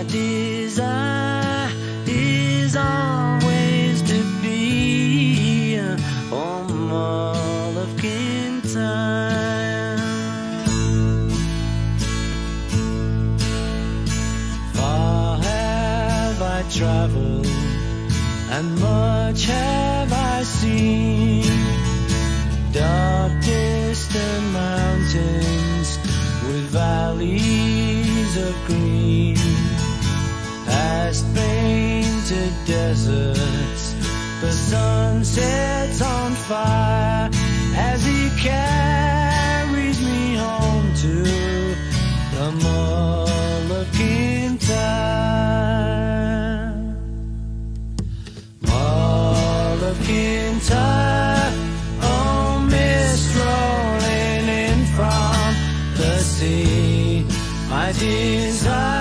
My desire is always to be in Malakintown. Far have I traveled, and much have valleys of green, past painted deserts. The sun sets on fire as he carries me home to the Mull of Kintyre. Mull 精彩。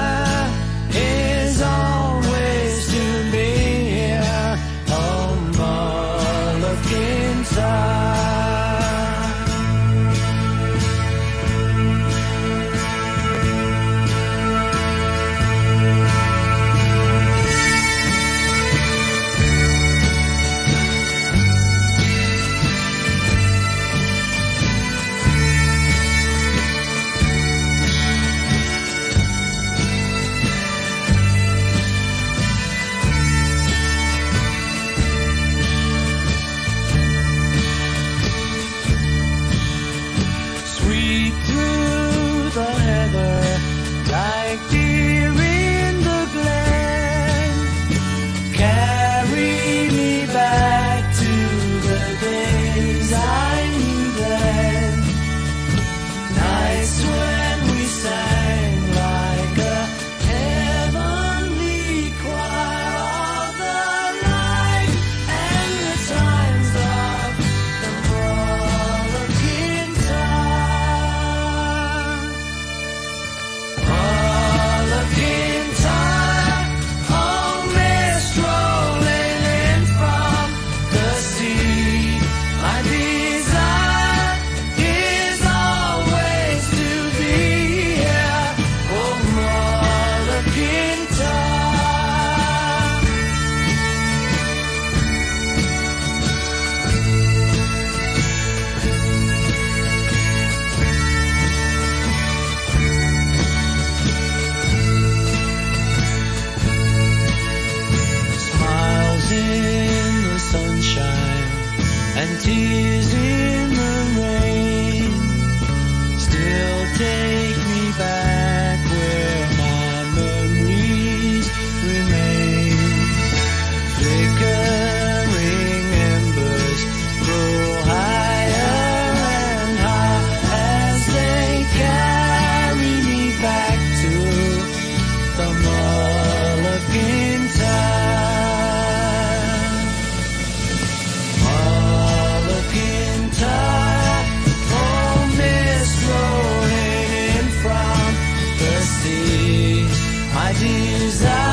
记。desire